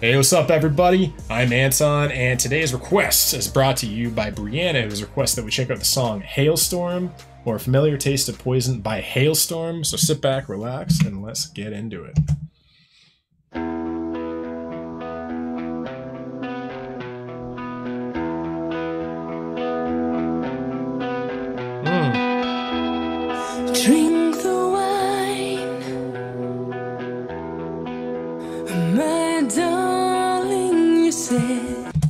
Hey, what's up, everybody? I'm Anton, and today's request is brought to you by Brianna, who's requested that we check out the song Halestorm or Familiar Taste of Poison by Halestorm. So sit back, relax, and let's get into it.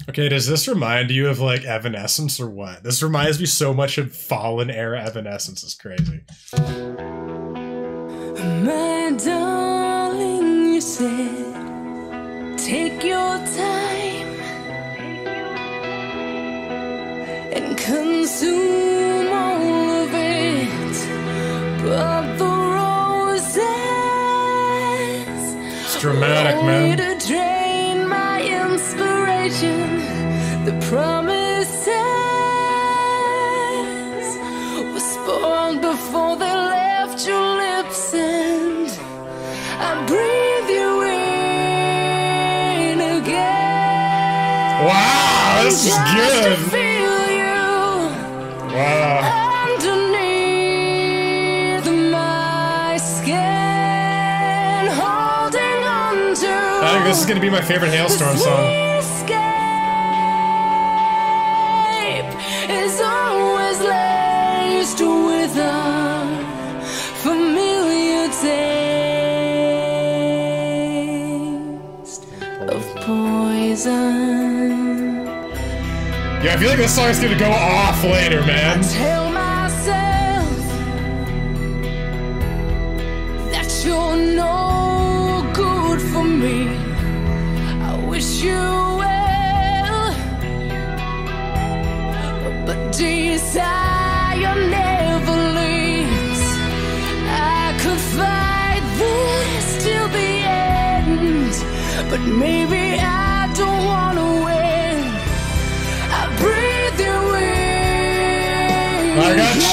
Okay, does this remind you of like Evanescence or what? This reminds me so much of Fallen era Evanescence. Is crazy. My darling, you said, take your time and consume all of it. But the roses, It's dramatic, man. To drain my inspiration. The promises were spoiled before they left your lips, and I breathe you in again. Wow, this is good. feel you Wow. underneath my skin, holding on to. I think this is gonna be my favorite Halestorm song. I feel like this song's gonna go off later, man. Tell myself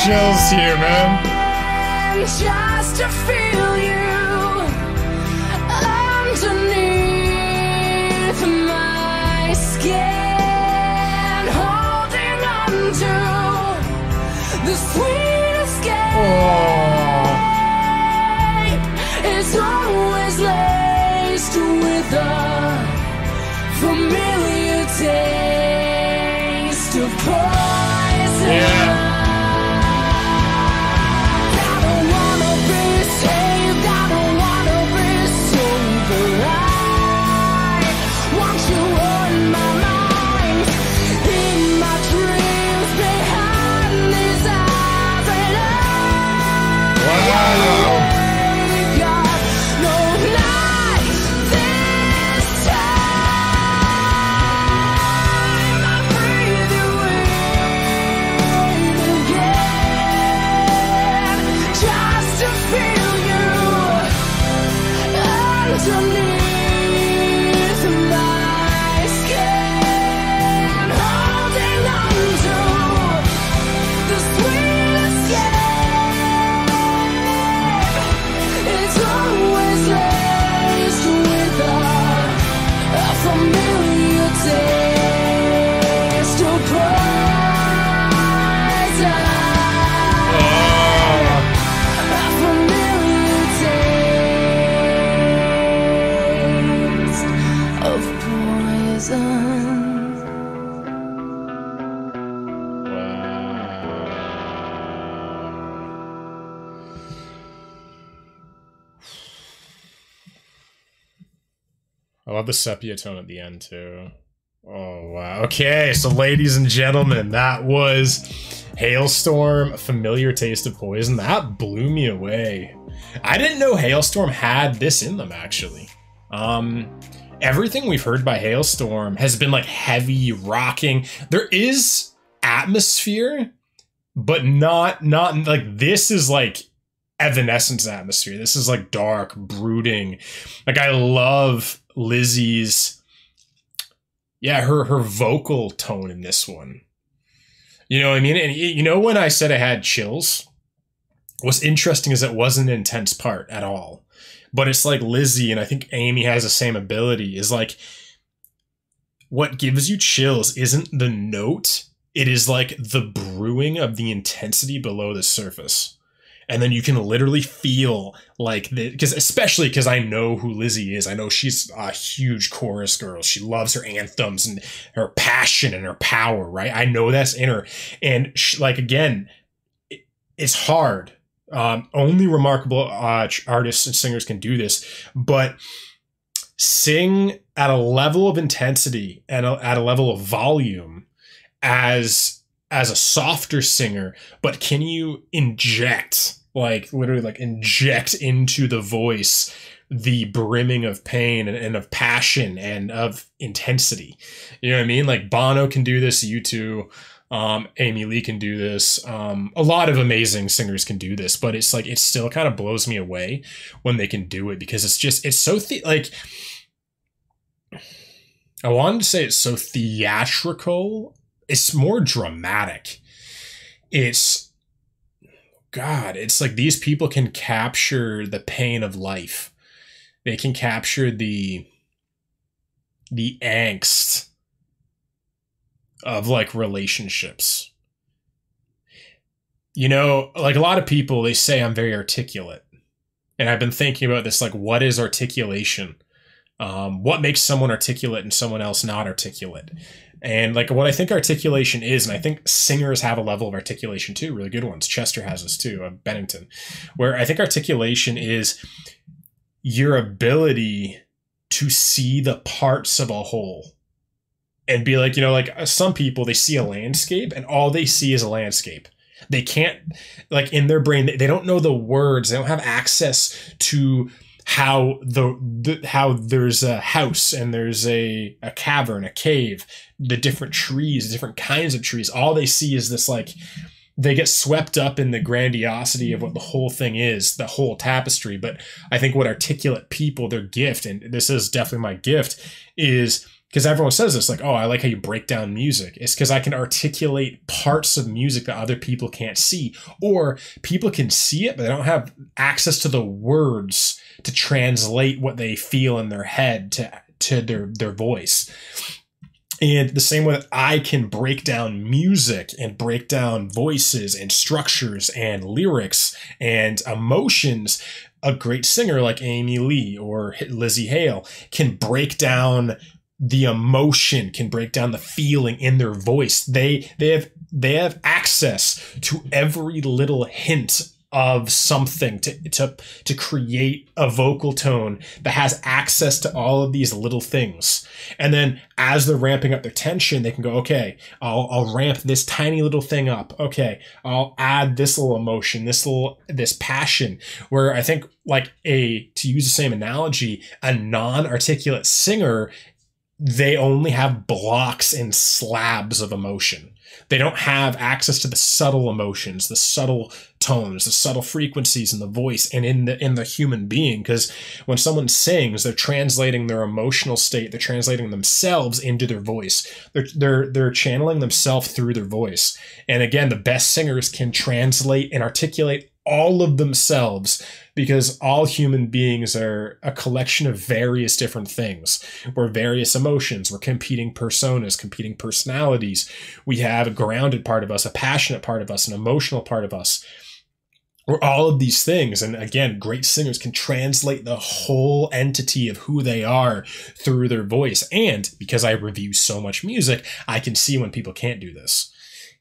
chills here, man. Just to feel you underneath my skin, holding on to the escape. It's always laced with a familiar taste I love the sepia tone at the end too. Oh wow. Okay, so ladies and gentlemen, that was Halestorm, Familiar Taste of Poison. That blew me away. I didn't know Halestorm had this in them actually. Um everything we've heard by Halestorm has been like heavy rocking. There is atmosphere, but not not like this is like Evanescence atmosphere. This is like dark, brooding. Like I love Lizzie's yeah, her her vocal tone in this one. You know what I mean? And you know when I said I had chills? What's interesting is it wasn't an intense part at all. but it's like Lizzie, and I think Amy has the same ability. Is like what gives you chills isn't the note; it is like the brewing of the intensity below the surface, and then you can literally feel like because especially because I know who Lizzie is. I know she's a huge chorus girl. She loves her anthems and her passion and her power. Right? I know that's in her, and sh like again, it, it's hard um, only remarkable uh, artists and singers can do this, but sing at a level of intensity and a, at a level of volume as as a softer singer, but can you inject like literally like inject into the voice the brimming of pain and, and of passion and of intensity. You know what I mean? Like Bono can do this, U2 um, Amy Lee can do this. Um, a lot of amazing singers can do this, but it's like it still kind of blows me away when they can do it because it's just it's so the- like I wanted to say it's so theatrical. It's more dramatic. It's God, it's like these people can capture the pain of life. They can capture the the angst of like relationships. You know, like a lot of people, they say I'm very articulate. And I've been thinking about this like, what is articulation? Um, what makes someone articulate and someone else not articulate? And like what I think articulation is, and I think singers have a level of articulation too, really good ones. Chester has this too, uh, Bennington, where I think articulation is your ability to see the parts of a whole and be like, you know, like uh, some people they see a landscape and all they see is a landscape. They can't like in their brain they, don't know the words. They don't have access to how the, the how there's a house and there's a a cavern, a cave, the different trees, different kinds of trees. All they see is this like they get swept up in the grandiosity of what the whole thing is, the whole tapestry. But I think what articulate people, their gift, and this is definitely my gift, is because everyone says this like oh i like how you break down music it's because i can articulate parts of music that other people can't see or people can see it but they don't have access to the words to translate what they feel in their head to to their their voice and the same way that I can break down music and break down voices and structures and lyrics and emotions, a great singer like Amy Lee or Lizzie Hale can break down the emotion can break down the feeling in their voice. They they have they have access to every little hint of something to to to create a vocal tone that has access to all of these little things. And then as they're ramping up their tension they can go okay I'll I'll ramp this tiny little thing up. Okay I'll add this little emotion this little this passion. Where I think like a to use the same analogy a non-articulate singer they only have blocks and slabs of emotion. They don't have access to the subtle emotions, the subtle tones, the subtle frequencies in the voice and in the in the human being. Because when someone sings, they're translating their emotional state, they're translating themselves into their voice. They're they're they're channeling themselves through their voice. And again, the best singers can translate and articulate all of themselves because all human beings are a collection of various different things. We're various emotions, we're competing personas, competing personalities. We have a grounded part of us, a passionate part of us, an emotional part of us. We're all of these things. And again, great singers can translate the whole entity of who they are through their voice. And because I review so much music, I can see when people can't do this.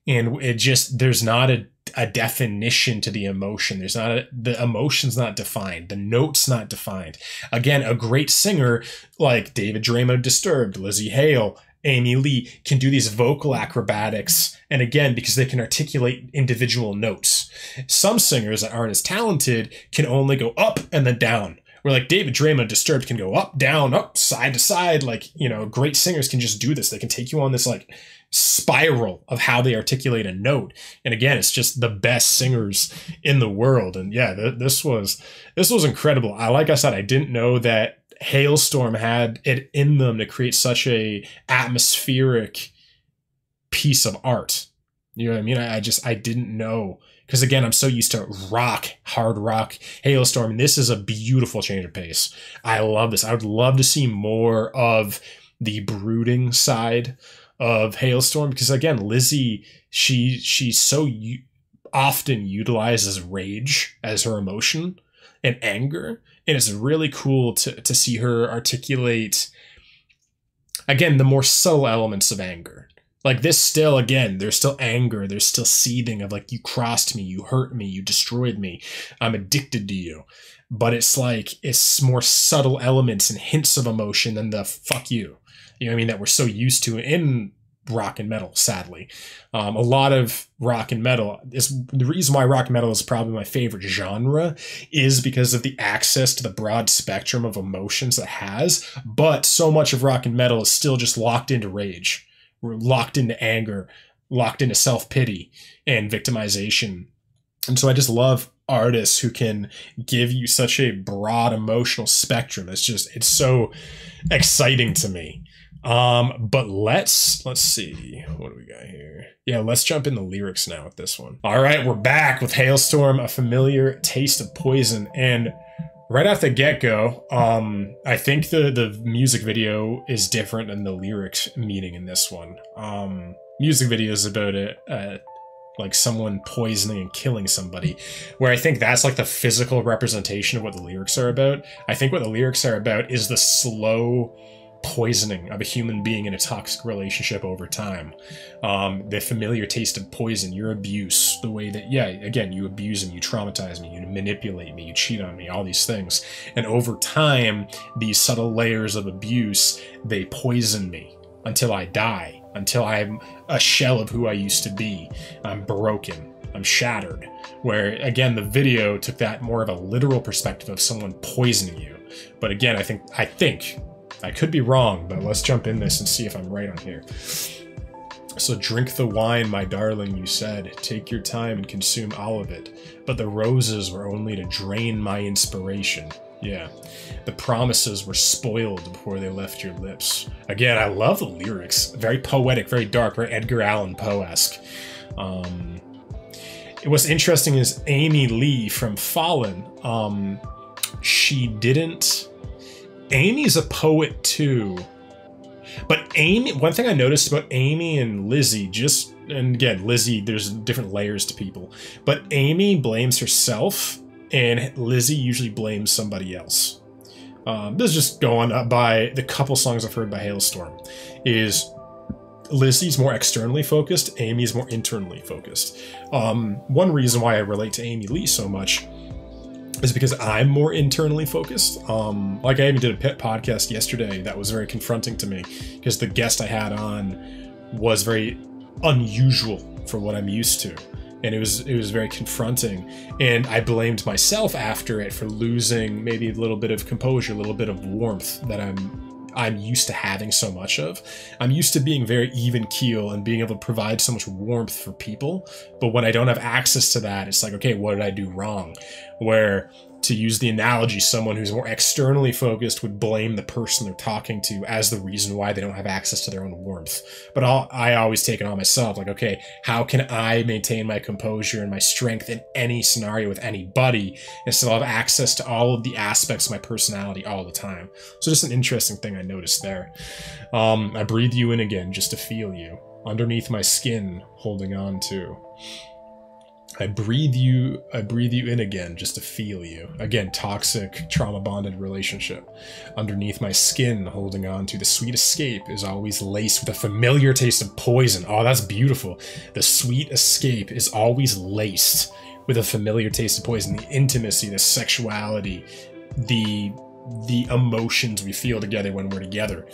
And it just, there's not a a definition to the emotion. There's not a, the emotion's not defined. The note's not defined. Again, a great singer like David Draiman of Disturbed, Lizzie Hale, Amy Lee can do these vocal acrobatics. And again, because they can articulate individual notes. Some singers that aren't as talented can only go up and then down. Where like David Draiman Disturbed can go up, down, up, side to side. Like, you know, great singers can just do this. They can take you on this like spiral of how they articulate a note. And again, it's just the best singers in the world. And yeah, th- this was this was incredible. I like I said, I didn't know that Halestorm had it in them to create such a atmospheric piece of art. You know what I mean? I, I just I didn't know Because again, I'm so used to rock, hard rock, Halestorm, this is a beautiful change of pace. I love this. I would love to see more of the brooding side of Halestorm because again, Lizzie, she she's so u- often utilizes rage as her emotion and anger, and it's really cool to to see her articulate again the more subtle elements of anger. Like this still again there's still anger there's still seething of like you crossed me you hurt me you destroyed me i'm addicted to you. But it's like it's more subtle elements and hints of emotion than the fuck you you know i mean that we're so used to in rock and metal sadly um, a lot of rock and metal is the reason why rock and metal is probably my favorite genre is because of the access to the broad spectrum of emotions that has but so much of rock and metal is still just locked into rage we're locked into anger, locked into self pity and victimization. And so I just love artists who can give you such a broad emotional spectrum. It's just it's so exciting to me. Um, but let's let's see what do we got here. Yeah, let's jump in the lyrics now with this one. All right, we're back with Halestorm, a familiar taste of poison, and right off the get go, um, I think the the music video is different than the lyrics meaning in this one. Um, music video is about it, uh, like someone poisoning and killing somebody, where I think that's like the physical representation of what the lyrics are about. I think what the lyrics are about is the slow poisoning of a human being in a toxic relationship over time. Um, the familiar taste of poison, your abuse, the way that, yeah, again, you abuse me, you traumatize me, you manipulate me, you cheat on me, all these things. And over time, these subtle layers of abuse, they poison me until I die, until I'm a shell of who I used to be. I'm broken. I'm shattered. Where again, the video took that more of a literal perspective of someone poisoning you. But again, I think I think I could be wrong, but let's jump in this and see if I'm right on here. So drink the wine, my darling, you said. Take your time and consume all of it. But the roses were only to drain my inspiration. Yeah. The promises were spoiled before they left your lips. Again, I love the lyrics. Very poetic, very dark, very Edgar Allan Poe-esque. Um, what's interesting is Amy Lee from Fallen. Um, she didn't Amy's a poet too. But Amy, one thing I noticed about Amy and Lizzie, just, and again, Lizzie, there's different layers to people, but Amy blames herself, and Lizzie usually blames somebody else. Um, this is just going up by the couple songs I've heard by Halestorm. Is Lizzie's more externally focused, Amy's more internally focused. Um, one reason why I relate to Amy Lee so much is because I'm more internally focused. Um, like I even did a pit podcast yesterday that was very confronting to me because the guest I had on was very unusual for what I'm used to. And it was it was very confronting. And I blamed myself after it for losing maybe a little bit of composure, a little bit of warmth that I'm I'm used to having so much of. I'm used to being very even keel and being able to provide so much warmth for people. But when I don't have access to that, it's like, okay, what did I do wrong? Where to use the analogy, someone who's more externally focused would blame the person they're talking to as the reason why they don't have access to their own warmth. But I'll, I always take it on myself, like, okay, how can I maintain my composure and my strength in any scenario with anybody and still have access to all of the aspects of my personality all the time? So just an interesting thing I noticed there. Um, I breathe you in again just to feel you underneath my skin, holding on to. I breathe you I breathe you in again just to feel you. Again, toxic, trauma bonded relationship. Underneath my skin, holding on to the sweet escape is always laced with a familiar taste of poison. Oh, that's beautiful. The sweet escape is always laced with a familiar taste of poison. The intimacy, the sexuality, the the emotions we feel together when we're together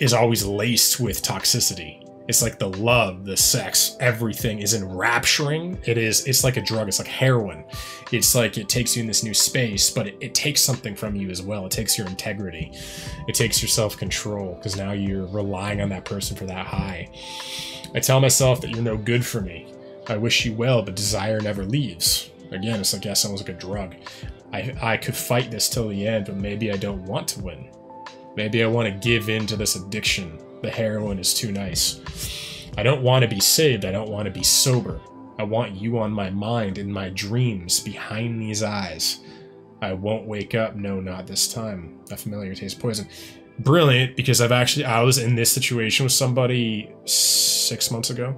is always laced with toxicity it's like the love, the sex, everything is enrapturing. It is, it's like a drug. It's like heroin. It's like it takes you in this new space, but it, it takes something from you as well. It takes your integrity. It takes your self control because now you're relying on that person for that high. I tell myself that you're no good for me. I wish you well, but desire never leaves. Again, it's like, yeah, sounds like a drug. I, I could fight this till the end, but maybe I don't want to win. Maybe I want to give in to this addiction the heroin is too nice. I don't want to be saved. I don't want to be sober. I want you on my mind, in my dreams, behind these eyes. I won't wake up, no, not this time. A familiar taste poison. Brilliant, because I've actually, I was in this situation with somebody six months ago.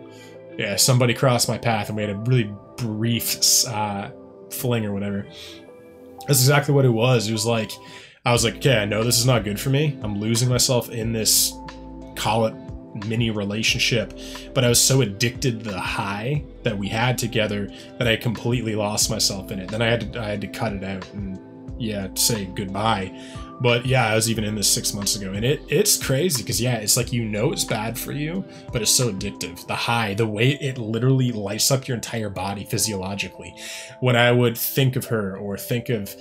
Yeah, somebody crossed my path and we had a really brief uh, fling or whatever. That's exactly what it was. It was like, I was like, okay, I know this is not good for me. I'm losing myself in this, call it mini relationship, but I was so addicted to the high that we had together that I completely lost myself in it. Then I had to I had to cut it out and yeah, say goodbye. But yeah, I was even in this six months ago, and it it's crazy because yeah, it's like you know it's bad for you, but it's so addictive. The high, the way it literally lights up your entire body physiologically. When I would think of her or think of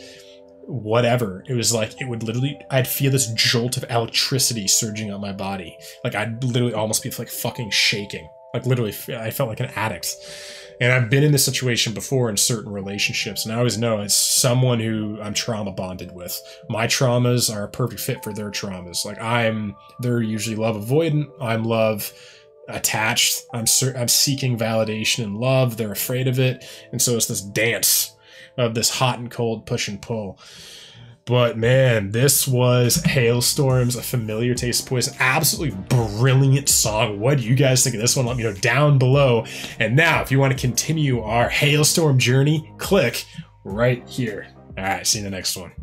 whatever. It was like it would literally I'd feel this jolt of electricity surging up my body. Like I'd literally almost be like fucking shaking. Like literally I felt like an addict. And I've been in this situation before in certain relationships, and I always know it's someone who I'm trauma bonded with. My traumas are a perfect fit for their traumas. Like I'm, they're usually love avoidant. I'm love attached. I'm I'm seeking validation and love. They're afraid of it, and so it's this dance of this hot and cold push and pull. But man, this was Halestorm's, a familiar taste of poison. Absolutely brilliant song. What do you guys think of this one? Let me know down below. And now, if you want to continue our Halestorm journey, click right here. All right, see you in the next one.